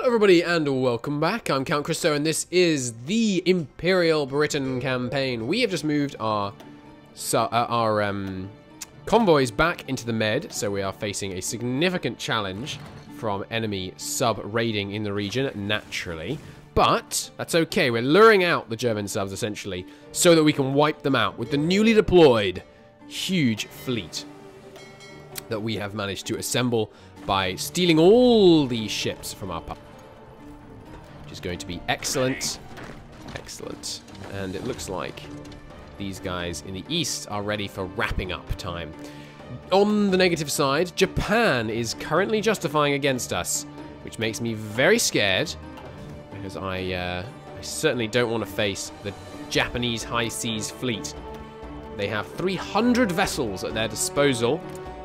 Hello everybody and welcome back. I'm Count Cristo and this is the Imperial Britain campaign. We have just moved our uh, our um, convoys back into the Med, so we are facing a significant challenge from enemy sub-raiding in the region, naturally. But that's okay, we're luring out the German subs essentially, so that we can wipe them out with the newly deployed huge fleet that we have managed to assemble by stealing all these ships from our which is going to be excellent. Excellent. And it looks like these guys in the east are ready for wrapping up time. On the negative side, Japan is currently justifying against us, which makes me very scared because I, uh, I certainly don't want to face the Japanese high seas fleet. They have 300 vessels at their disposal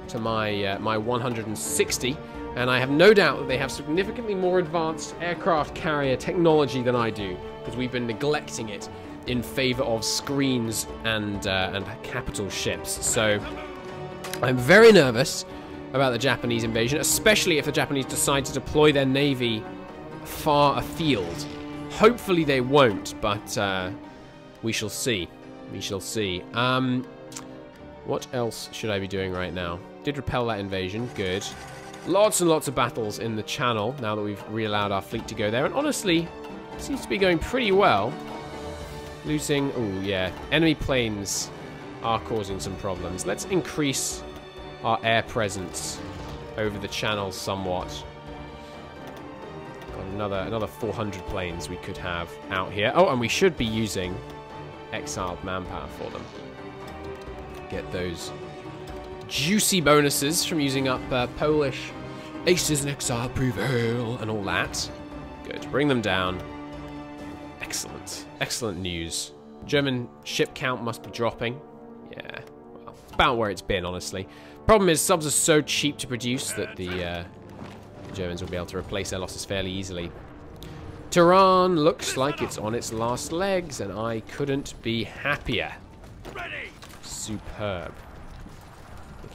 to my uh, my 160 and I have no doubt that they have significantly more advanced aircraft carrier technology than I do, because we've been neglecting it in favor of screens and, uh, and capital ships. So I'm very nervous about the Japanese invasion, especially if the Japanese decide to deploy their navy far afield. Hopefully they won't, but uh, we shall see. We shall see. Um, what else should I be doing right now? Did repel that invasion. Good. Lots and lots of battles in the channel now that we've re-allowed our fleet to go there. And honestly, seems to be going pretty well. Losing... Oh, yeah. Enemy planes are causing some problems. Let's increase our air presence over the channel somewhat. Got another, another 400 planes we could have out here. Oh, and we should be using exiled manpower for them. Get those juicy bonuses from using up uh, Polish Aces and Exile prevail and all that. Good. Bring them down. Excellent. Excellent news. German ship count must be dropping. Yeah. Well, about where it's been, honestly. Problem is, subs are so cheap to produce that the uh, Germans will be able to replace their losses fairly easily. Tehran looks like it's on its last legs, and I couldn't be happier. Superb.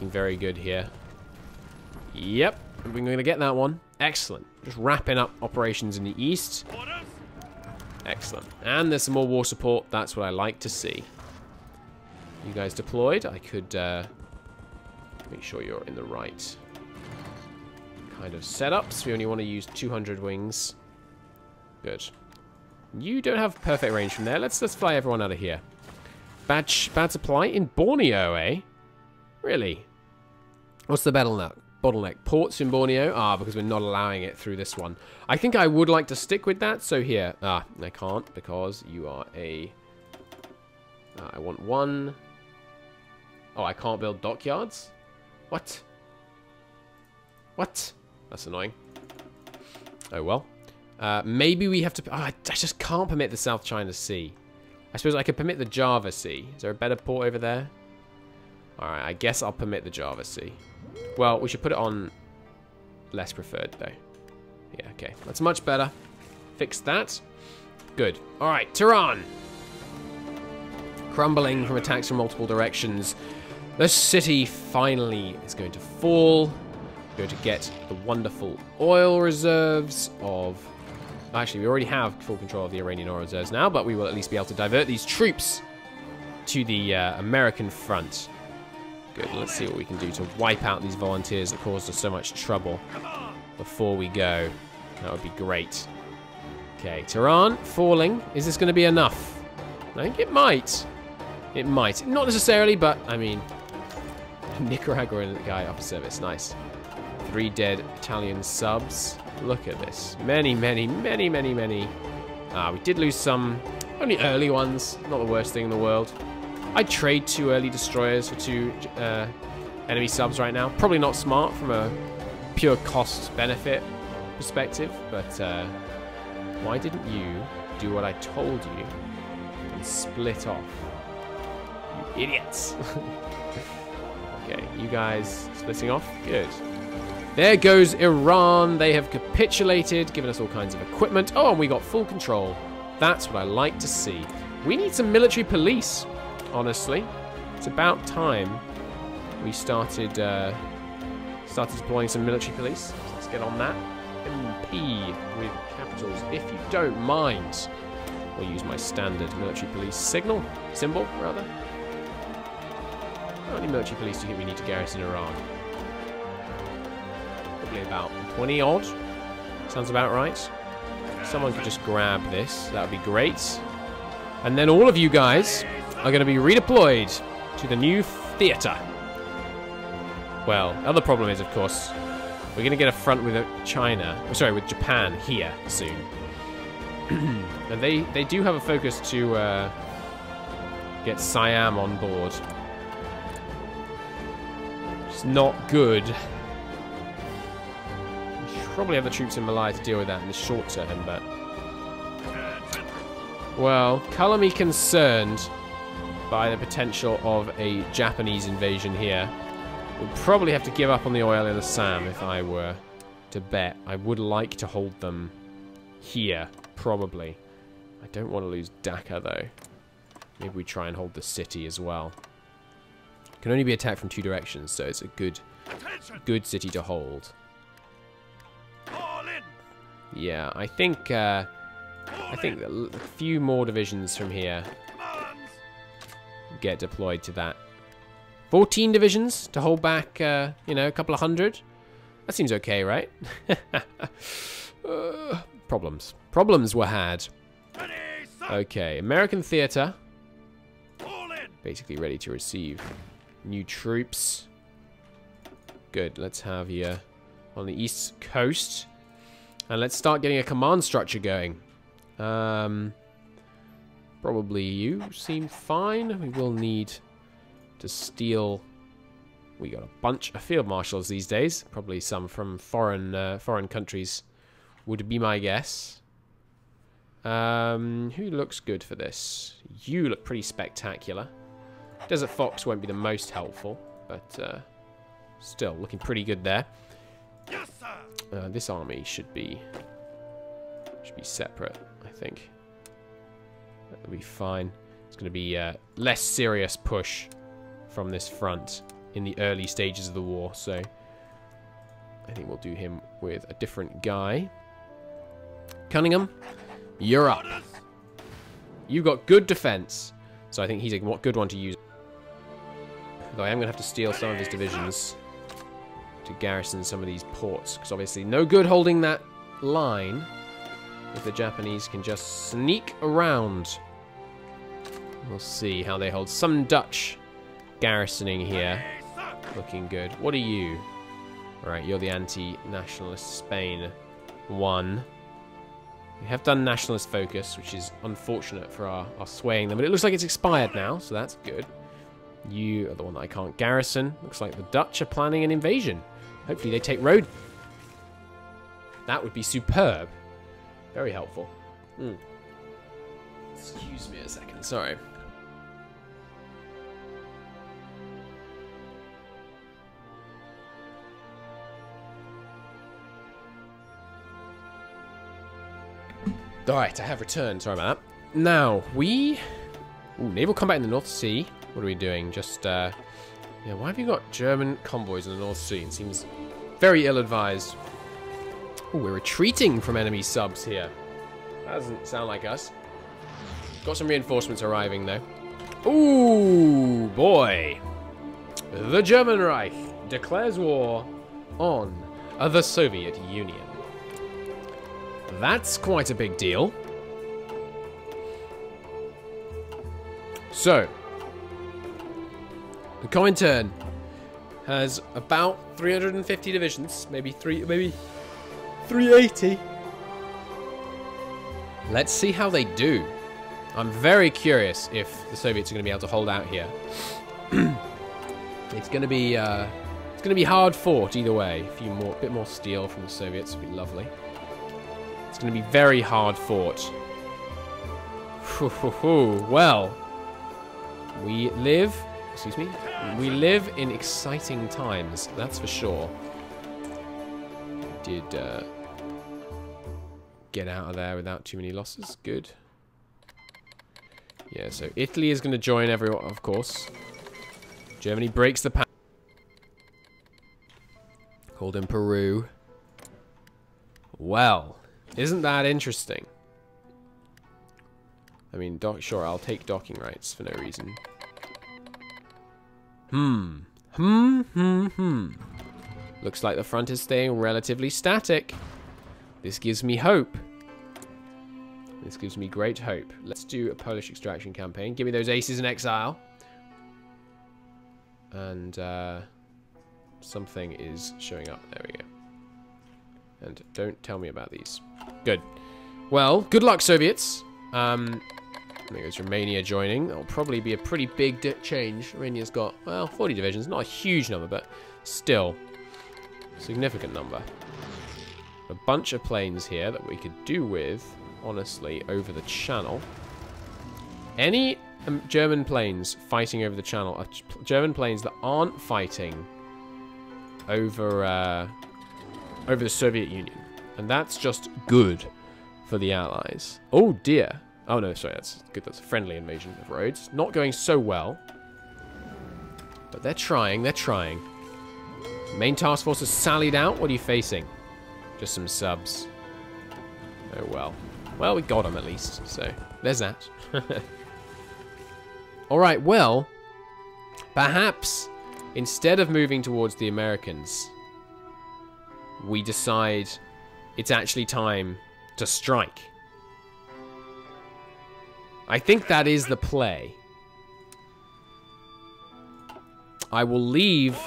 Looking very good here. Yep, we're going to get that one. Excellent. Just wrapping up operations in the east. Excellent. And there's some more war support. That's what I like to see. You guys deployed. I could uh, make sure you're in the right kind of setups. We only want to use 200 wings. Good. You don't have perfect range from there. Let's let's fly everyone out of here. Bad, bad supply in Borneo, eh? Really? What's the bottleneck? Bottleneck. Ports in Borneo? Ah, because we're not allowing it through this one. I think I would like to stick with that. So here. Ah, I can't because you are a... Uh, I want one... Oh, I can't build dockyards? What? What? That's annoying. Oh, well. Uh, maybe we have to... Oh, I just can't permit the South China Sea. I suppose I could permit the Java Sea. Is there a better port over there? Alright, I guess I'll permit the Java Sea. Well, we should put it on less preferred, though. Yeah, okay. That's much better. Fix that. Good. Alright, Tehran. Crumbling from attacks from multiple directions. The city finally is going to fall. We're going to get the wonderful oil reserves of... Actually, we already have full control of the Iranian oil reserves now, but we will at least be able to divert these troops to the uh, American front. Good, let's see what we can do to wipe out these volunteers that caused us so much trouble before we go. That would be great. Okay, Tehran falling. Is this going to be enough? I think it might. It might. Not necessarily, but, I mean, Nicaraguan guy off service. Nice. Three dead Italian subs. Look at this. Many, many, many, many, many. Ah, we did lose some. Only early ones. Not the worst thing in the world. I'd trade two early destroyers for two uh, enemy subs right now. Probably not smart from a pure cost benefit perspective, but uh, why didn't you do what I told you and split off? You idiots. okay, you guys splitting off? Good. There goes Iran. They have capitulated, given us all kinds of equipment. Oh, and we got full control. That's what I like to see. We need some military police honestly. It's about time we started uh, started deploying some military police. So let's get on that. MP with capitals, if you don't mind. I'll use my standard military police signal, symbol, rather. How many military police do you think we need to garrison Iran? Probably about 20 odd. Sounds about right. Someone could just grab this. That would be great. And then all of you guys are going to be redeployed to the new theatre. Well, other problem is, of course, we're going to get a front with China, oh, sorry, with Japan here soon. and they, they do have a focus to uh, get Siam on board. It's not good. We should probably have the troops in Malaya to deal with that in the short term, but... Well, color me concerned by the potential of a Japanese invasion here. We'd probably have to give up on the oil in Assam if I were to bet. I would like to hold them here, probably. I don't want to lose Dhaka, though. Maybe we try and hold the city as well. Can only be attacked from two directions, so it's a good, good city to hold. Yeah, I think, uh, I think a few more divisions from here get deployed to that 14 divisions to hold back, uh, you know, a couple of hundred. That seems okay, right? uh, problems. Problems were had. Okay, American theater. Basically ready to receive new troops. Good, let's have you on the east coast. And let's start getting a command structure going. Um, probably you seem fine. We will need to steal. We got a bunch of field marshals these days. Probably some from foreign uh, foreign countries would be my guess. Um, who looks good for this? You look pretty spectacular. Desert Fox won't be the most helpful, but uh, still looking pretty good there. Yes, sir. Uh, this army should be should be separate, I think. That'll be fine. It's going to be a uh, less serious push from this front in the early stages of the war. So I think we'll do him with a different guy. Cunningham, you're up. You've got good defense. So I think he's a good one to use. Though I am going to have to steal some of his divisions to garrison some of these ports. Because obviously no good holding that line if the Japanese can just sneak around. We'll see how they hold. Some Dutch garrisoning here. Looking good. What are you? Alright, you're the anti-nationalist Spain. One. We have done nationalist focus, which is unfortunate for our, our swaying them. But it looks like it's expired now, so that's good. You are the one that I can't garrison. Looks like the Dutch are planning an invasion. Hopefully they take Rhodes. That would be superb. Very helpful. Mm. Excuse me a second, sorry. Alright, I have returned. Sorry about that. Now, we... Ooh, naval combat in the North Sea. What are we doing? Just, uh... Yeah, why have you got German convoys in the North Sea? It seems very ill-advised. Ooh, we're retreating from enemy subs here. That doesn't sound like us. Got some reinforcements arriving, though. Ooh, boy. The German Reich declares war on the Soviet Union. That's quite a big deal. So, the Comintern has about 350 divisions, maybe three, maybe 380. Let's see how they do. I'm very curious if the Soviets are going to be able to hold out here. it's going to be uh, it's going to be hard fought either way. A few more, bit more steel from the Soviets would be lovely. It's going to be very hard fought. Well, we live, excuse me, we live in exciting times, that's for sure. Did uh, get out of there without too many losses, good. Yeah, so Italy is going to join everyone, of course. Germany breaks the path. Called in Peru. Well, Isn't that interesting? I mean, sure, I'll take docking rights for no reason. Hmm. Hmm, hmm, hmm. Looks like the front is staying relatively static. This gives me hope. This gives me great hope. Let's do a Polish extraction campaign. Give me those aces in exile. And uh, something is showing up. There we go. And don't tell me about these. Good. Well, good luck, Soviets. Um, there goes Romania joining. That'll probably be a pretty big change. Romania's got, well, 40 divisions. Not a huge number, but still. Significant number. A bunch of planes here that we could do with, honestly, over the channel. Any um, German planes fighting over the channel are German planes that aren't fighting over uh, over the Soviet Union. And that's just good for the Allies. Oh dear. Oh no, sorry, that's good. That's a friendly invasion of Rhodes. Not going so well. But they're trying, they're trying. Main task force has sallied out. What are you facing? Just some subs. Oh well. Well, we got them at least, so there's that. Alright, well, perhaps instead of moving towards the Americans, we decide it's actually time to strike. I think that is the play. I will leave...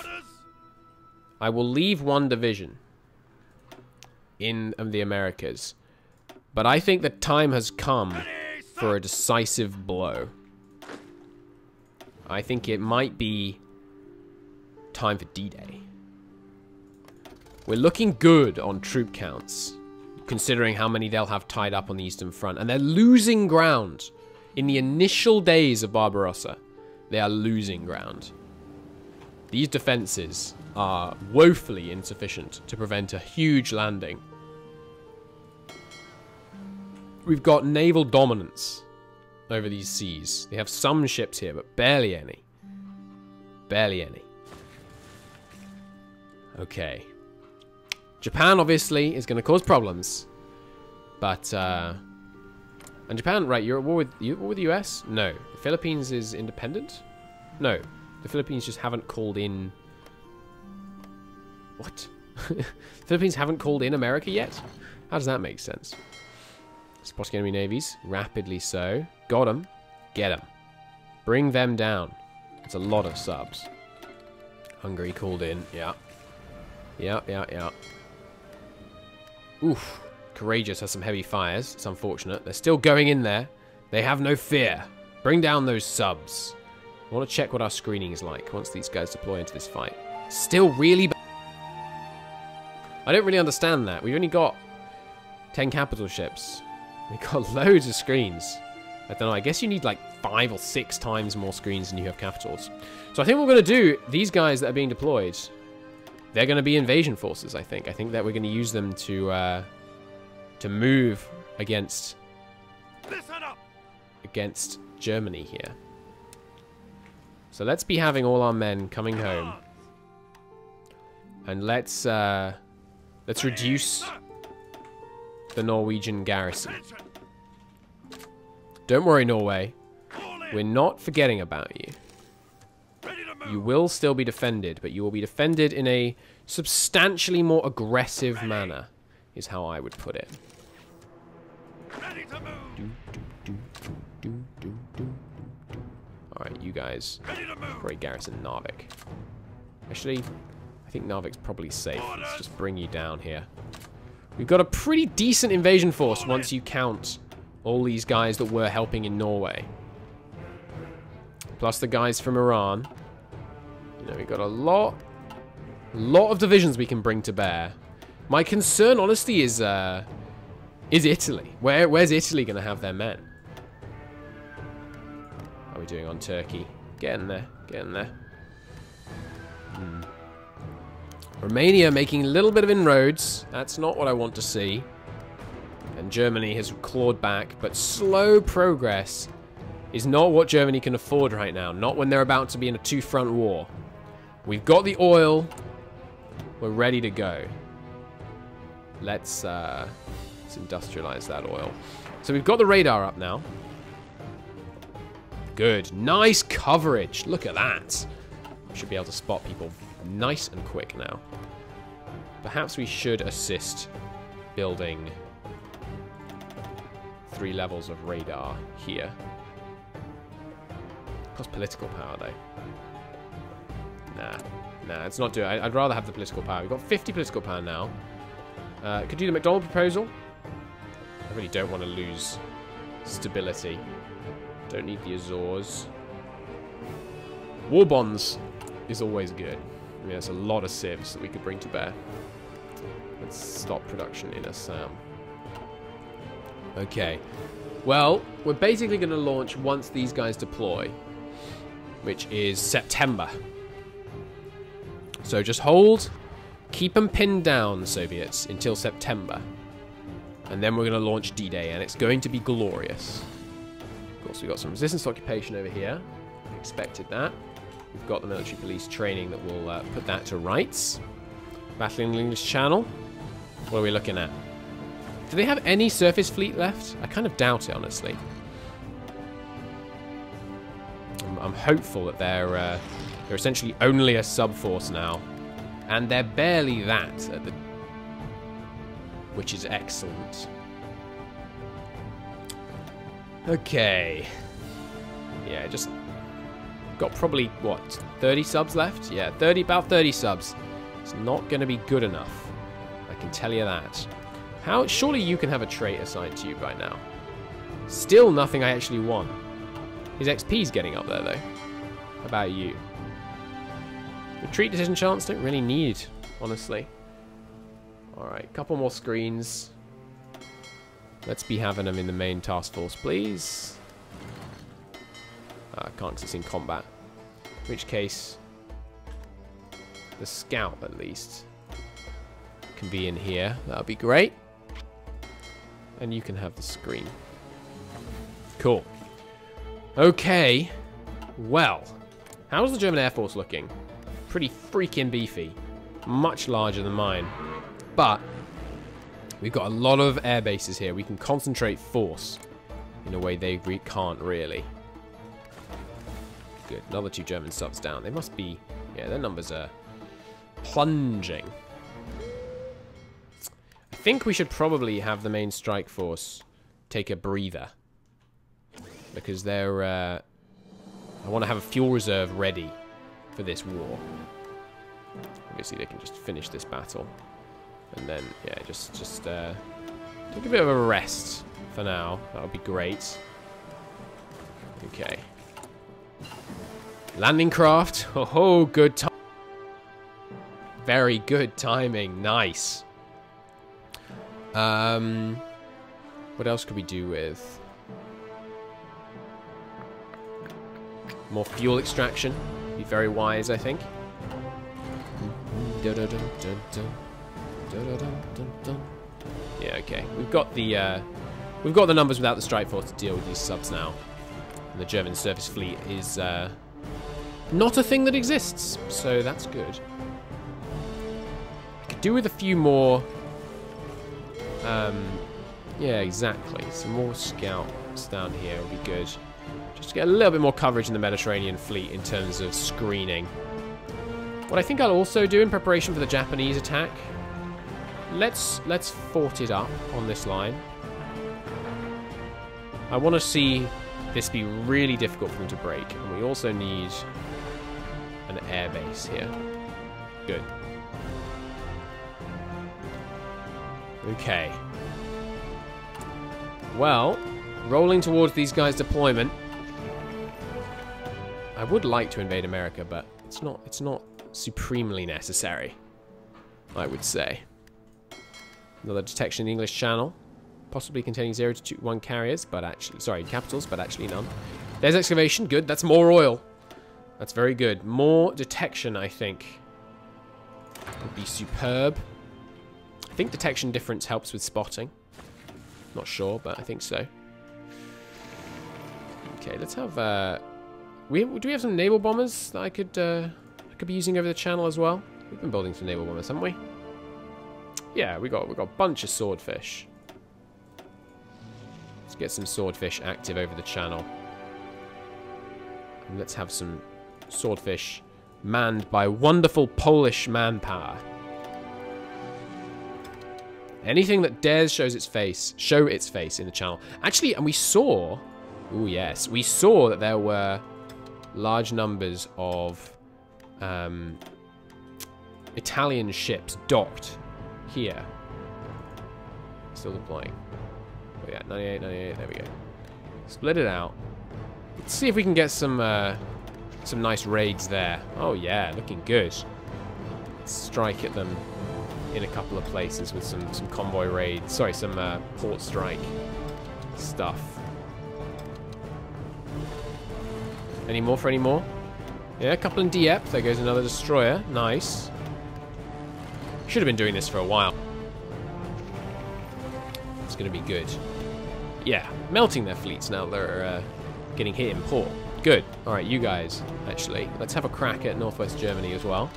I will leave one division in the Americas. But I think the time has come for a decisive blow. I think it might be time for D-Day. We're looking good on troop counts, considering how many they'll have tied up on the Eastern Front. And they're losing ground. In the initial days of Barbarossa, they are losing ground. These defenses are woefully insufficient to prevent a huge landing. We've got naval dominance over these seas. They have some ships here, but barely any. Barely any. Okay. Japan, obviously, is going to cause problems. But, uh... And Japan, right, you're at war with, you war with the US? No. The Philippines is independent? No. The Philippines just haven't called in... What? Philippines haven't called in America yet? How does that make sense? Spotting enemy navies. Rapidly so. Got them. Get them. Bring them down. It's a lot of subs. Hungary called in. Yeah. Yeah, yeah, yeah. Oof. Courageous has some heavy fires. It's unfortunate. They're still going in there. They have no fear. Bring down those subs. I want to check what our screening is like once these guys deploy into this fight. Still really I don't really understand that. We've only got 10 capital ships. We've got loads of screens. I don't know. I guess you need like five or six times more screens than you have capitals. So I think we're going to do, these guys that are being deployed, they're going to be invasion forces, I think. I think that we're going to use them to uh, to move against against Germany here. So let's be having all our men coming home. And let's uh, let's reduce the Norwegian garrison. Don't worry, Norway. We're not forgetting about you. You will still be defended, but you will be defended in a substantially more aggressive manner, is how I would put it. Alright, you guys. Great garrison, Narvik. Actually, I think Narvik's probably safe. Let's just bring you down here. We've got a pretty decent invasion force once you count all these guys that were helping in Norway. Plus the guys from Iran. You know, we've got a lot, lot of divisions we can bring to bear. My concern, honestly, is uh, is Italy. Where Where's Italy going to have their men? How are we doing on Turkey? Getting there, getting there. Hmm. Romania making a little bit of inroads. That's not what I want to see. And Germany has clawed back, but slow progress is not what Germany can afford right now. Not when they're about to be in a two-front war. We've got the oil. We're ready to go. Let's uh, Let's industrialize that oil. So we've got the radar up now. Good. Nice coverage. Look at that. Should be able to spot people nice and quick now. Perhaps we should assist building three levels of radar here. Cost political power, though. Nah. Nah, it's not doing I'd rather have the political power. We've got 50 political power now. Uh, could do the McDonald proposal. I really don't want to lose stability. Don't need the Azores. War bonds is always good. I mean, there's a lot of civs that we could bring to bear. Let's stop production in Assam. Okay. Well, we're basically going to launch once these guys deploy, which is September. So just hold, keep them pinned down, Soviets, until September. And then we're going to launch D-Day, and it's going to be glorious. Of course, we've got some resistance occupation over here. Expected that. We've got the military police training that will uh, put that to rights. Battling the English Channel. What are we looking at? Do they have any surface fleet left? I kind of doubt it, honestly. I'm, I'm hopeful that they're uh, they're essentially only a sub force now, and they're barely that at the, which is excellent. Okay. Yeah, just got probably what 30 subs left. Yeah, 30 about 30 subs. It's not going to be good enough. I can tell you that. How? Surely you can have a trait assigned to you by now. Still nothing I actually want. His XP's getting up there, though. How about you? Retreat decision chance don't really need, honestly. Alright, couple more screens. Let's be having them in the main task force, please. Uh, can't because it's in combat. In which case, the scout, at least, can be in here. That would be great. And you can have the screen. Cool. Okay. Well, how's the German Air Force looking? Pretty freaking beefy. Much larger than mine. But, we've got a lot of air bases here. We can concentrate force in a way they re can't really. Good. Another two German subs down. They must be... Yeah, their numbers are plunging think we should probably have the main strike force take a breather. Because they're... Uh, I want to have a fuel reserve ready for this war. Obviously, they can just finish this battle. And then, yeah, just, just uh, take a bit of a rest for now. That would be great. Okay. Landing craft. Oh, good time. Very good timing. Nice. Um, what else could we do with? More fuel extraction. Be very wise, I think. Yeah, okay. We've got the uh, we've got the numbers without the strike force to deal with these subs now. And the German surface fleet is uh, not a thing that exists, so that's good. I could do with a few more um, yeah, exactly. Some more scouts down here would be good. Just to get a little bit more coverage in the Mediterranean fleet in terms of screening. What I think I'll also do in preparation for the Japanese attack, let's let's fort it up on this line. I want to see this be really difficult for them to break, and we also need an airbase here. Good. Okay. Well, rolling towards these guys' deployment. I would like to invade America, but it's not it's not supremely necessary. I would say. Another detection in the English Channel. Possibly containing 0 to 2, 1 carriers, but actually, sorry, capitals, but actually none. There's excavation, good, that's more oil. That's very good. More detection, I think, would be superb. I think detection difference helps with spotting. Not sure, but I think so. Okay, let's have. Uh, we do we have some naval bombers that I could uh, I could be using over the channel as well? We've been building some naval bombers, haven't we? Yeah, we got we got a bunch of swordfish. Let's get some swordfish active over the channel. And let's have some swordfish manned by wonderful Polish manpower. Anything that dares shows its face, show its face in the channel. Actually, and we saw, oh yes, we saw that there were large numbers of um, Italian ships docked here. Still deploying. Oh yeah, 98, 98, there we go. Split it out. Let's see if we can get some uh, some nice raids there. Oh yeah, looking good. strike at them in a couple of places with some, some convoy raids. Sorry, some uh, port strike stuff. Any more for any more? Yeah, a couple in Dieppe. There goes another destroyer. Nice. Should have been doing this for a while. It's going to be good. Yeah, melting their fleets now they're uh, getting hit in port. Good. All right, you guys, actually. Let's have a crack at Northwest Germany as well.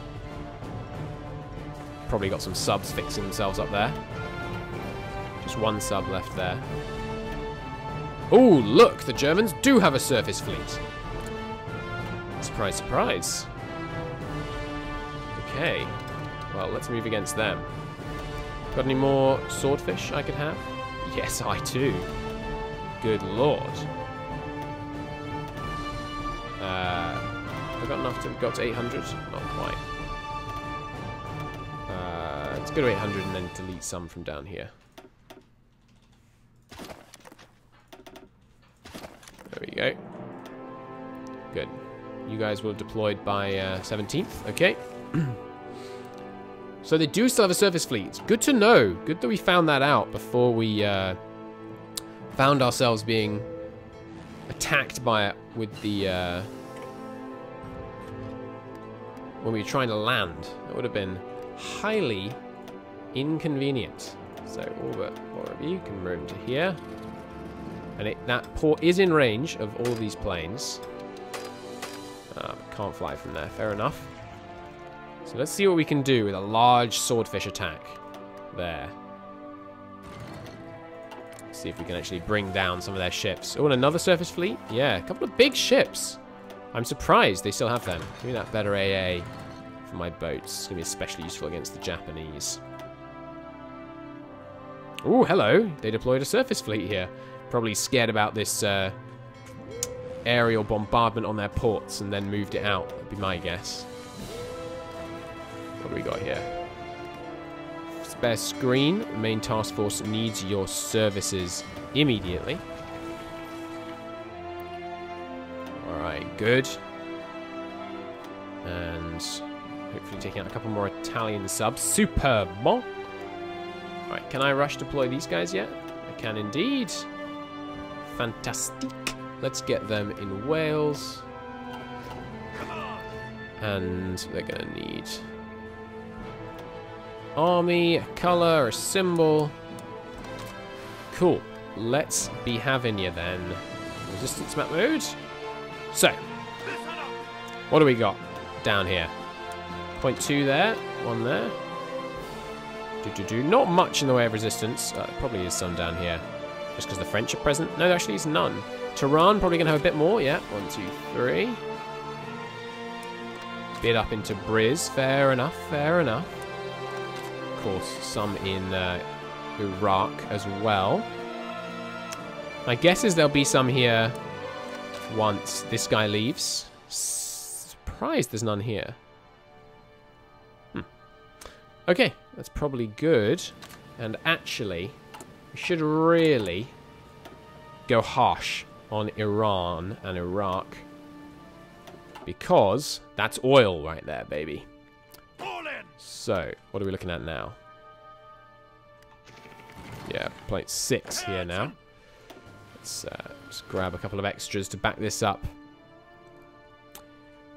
Probably got some subs fixing themselves up there. Just one sub left there. Oh, look, the Germans do have a surface fleet. Surprise, surprise. Okay. Well, let's move against them. Got any more swordfish I could have? Yes, I do. Good lord. Uh, I got enough to go to 800? Not quite. Go to 800 and then delete some from down here. There we go. Good. You guys were deployed by uh, 17th. Okay. so they do still have a surface fleet. Good to know. Good that we found that out before we uh, found ourselves being attacked by it with the... Uh, when we were trying to land. That would have been highly inconvenient. So orbit four of you can room to here. And it, that port is in range of all of these planes. Uh, can't fly from there, fair enough. So let's see what we can do with a large swordfish attack there. see if we can actually bring down some of their ships. Oh, and another surface fleet? Yeah, a couple of big ships. I'm surprised they still have them. Give me that better AA for my boats. It's going to be especially useful against the Japanese. Oh, hello. They deployed a surface fleet here. Probably scared about this uh, aerial bombardment on their ports and then moved it out, would be my guess. What do we got here? Spare screen. Main task force needs your services immediately. Alright, good. And hopefully taking out a couple more Italian subs. Superb. Alright, can I rush deploy these guys yet? I can indeed. Fantastic. Let's get them in Wales. And they're going to need army, a color, a symbol. Cool. Let's be having you then. Resistance map mode. So, what do we got down here? Point two there, one there. Do, do, do. Not much in the way of resistance. Uh, probably is some down here. Just because the French are present. No, actually is none. Tehran probably going to have a bit more. Yeah, one, two, three. Bit up in Tabriz. Fair enough, fair enough. Of course, some in uh, Iraq as well. My guess is there'll be some here once this guy leaves. Surprised there's none here. Okay, that's probably good. And actually, we should really go harsh on Iran and Iraq. Because that's oil right there, baby. So, what are we looking at now? Yeah, plate six here now. Let's uh, just grab a couple of extras to back this up.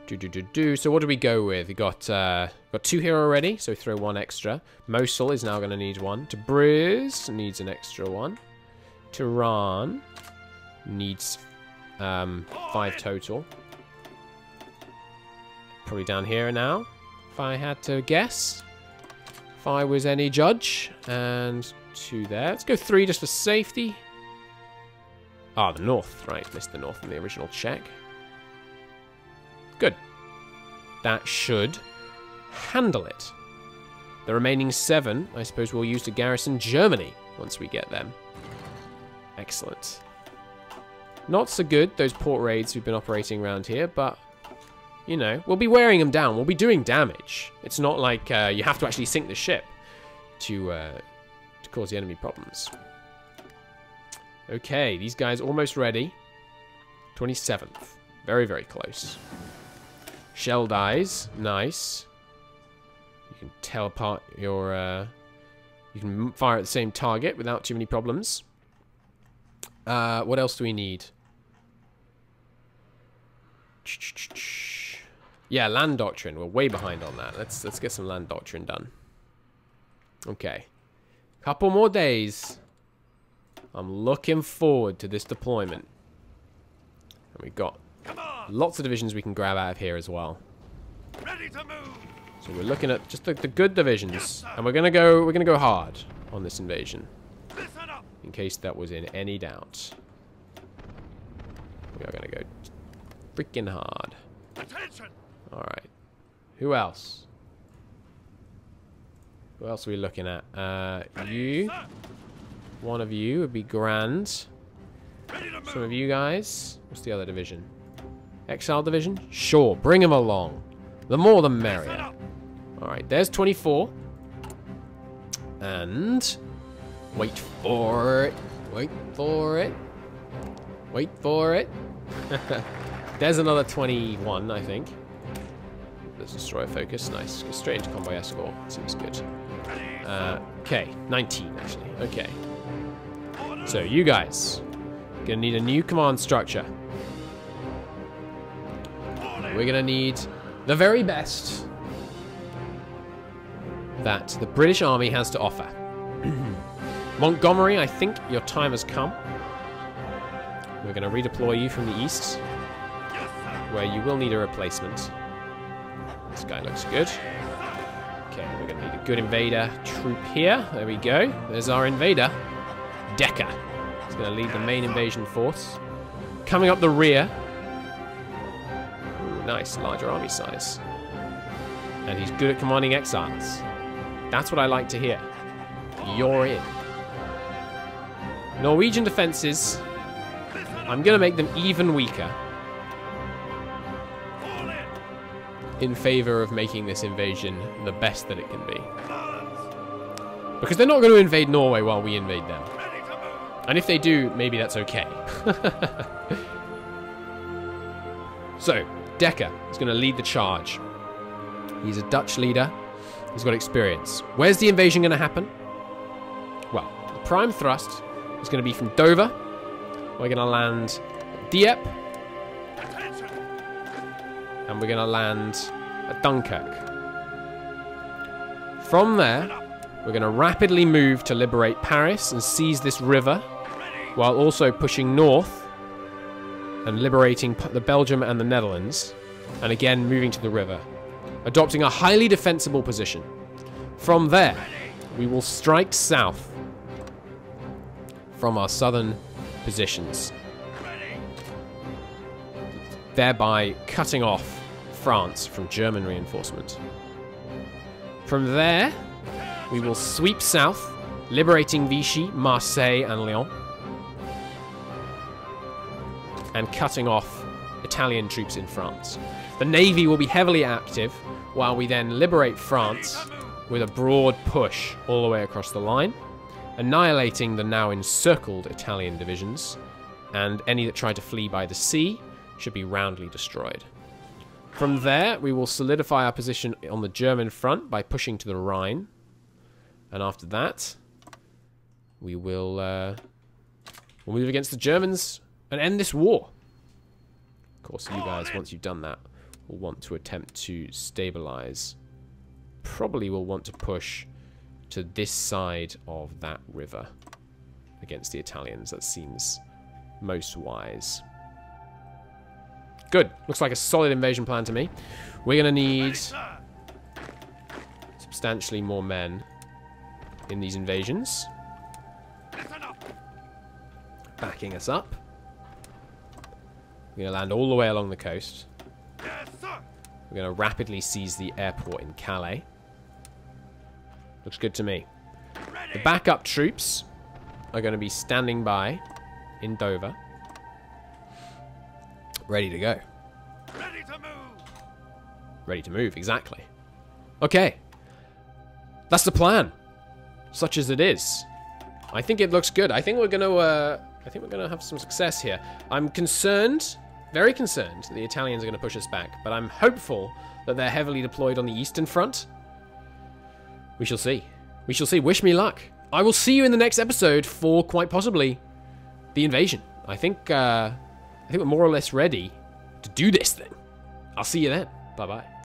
Do do do do. So what do we go with? We got uh, got two here already, so throw one extra. Mosul is now going to need one. Tabriz needs an extra one. Tehran needs um, five total. Probably down here now, if I had to guess. If I was any judge. And two there. Let's go three just for safety. Ah, the north. Right, missed the north in the original check. Good. That should handle it. The remaining seven, I suppose we'll use to garrison Germany once we get them. Excellent. Not so good, those port raids we've been operating around here, but, you know, we'll be wearing them down. We'll be doing damage. It's not like uh, you have to actually sink the ship to, uh, to cause the enemy problems. Okay, these guys almost ready. 27th. Very, very close. Shell dies. Nice. You can tell apart your... Uh, you can fire at the same target without too many problems. Uh, what else do we need? Yeah, land doctrine. We're way behind on that. Let's let's get some land doctrine done. Okay. Couple more days. I'm looking forward to this deployment. And we've got lots of divisions we can grab out of here as well. So we're looking at just the, the good divisions. And we're gonna go we're gonna go hard on this invasion. In case that was in any doubt. We are gonna go freaking hard. Attention. Alright. Who else? Who else are we looking at? Uh, you. One of you would be grand. Some of you guys. What's the other division? Exile division? Sure, bring them along. The more the merrier. Alright, there's 24. And... Wait for it. Wait for it. Wait for it. there's another 21, I think. Let's destroy a focus. Nice. Go straight into convoy escort. Seems good. Uh, okay, 19 actually. Okay. So you guys, gonna need a new command structure. We're gonna need the very best that the British Army has to offer. Montgomery, I think your time has come. We're going to redeploy you from the east, where you will need a replacement. This guy looks good. Okay, we're going to need a good invader troop here. There we go. There's our invader. Decker. He's going to lead the main invasion force. Coming up the rear. Nice, larger army size. And he's good at commanding exiles. That's what I like to hear. You're in. Norwegian defences, I'm going to make them even weaker. In favour of making this invasion the best that it can be. Because they're not going to invade Norway while we invade them. And if they do, maybe that's okay. so, Decker is going to lead the charge. He's a Dutch leader. He's got experience. Where's the invasion going to happen? Well, the prime thrust is going to be from Dover. We're going to land Dieppe. And we're going to land at Dunkirk. From there, we're going to rapidly move to liberate Paris and seize this river, while also pushing north and liberating the Belgium and the Netherlands, and again moving to the river, adopting a highly defensible position. From there, we will strike south from our southern positions, thereby cutting off France from German reinforcement. From there, we will sweep south, liberating Vichy, Marseille, and Lyon, and cutting off Italian troops in France. The navy will be heavily active, while we then liberate France with a broad push all the way across the line annihilating the now encircled Italian divisions, and any that try to flee by the sea should be roundly destroyed. From there, we will solidify our position on the German front by pushing to the Rhine. And after that, we will uh, we'll move against the Germans and end this war. Of course, you guys, once you've done that, will want to attempt to stabilize. Probably will want to push to this side of that river against the Italians. That seems most wise. Good. Looks like a solid invasion plan to me. We're going to need substantially more men in these invasions. Backing us up. We're going to land all the way along the coast. Yes. We're going to rapidly seize the airport in Calais. Looks good to me. The backup troops are going to be standing by in Dover. Ready to go. Ready to move. Ready to move, exactly. Okay. That's the plan. Such as it is. I think it looks good. I think we're going to uh, I think we're going to have some success here. I'm concerned, very concerned, that the Italians are going to push us back, but I'm hopeful that they're heavily deployed on the eastern front. We shall see. We shall see. Wish me luck. I will see you in the next episode for quite possibly the invasion. I think uh, I think we're more or less ready to do this thing. I'll see you then. Bye bye.